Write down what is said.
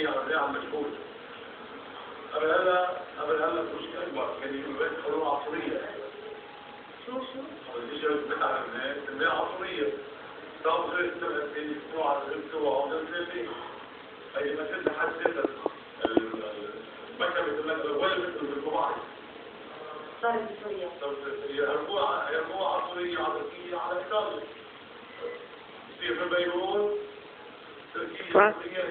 الثانية عربية عم قبل هلا قبل هلا مش أكبر. كان يقول حلول عصرية. شو شو؟ والديجا على الناس. طيب، إنها عصرية. طب غير السنة اللي بتوع بتوع ثلاثين هي ما تبدا حد تبدا المكتب مثل ولا مثل بالقبعة صارت بسوريا يرجوها يرجوها عصرية عربية على إيطاليا يصير في بيروت. تركيا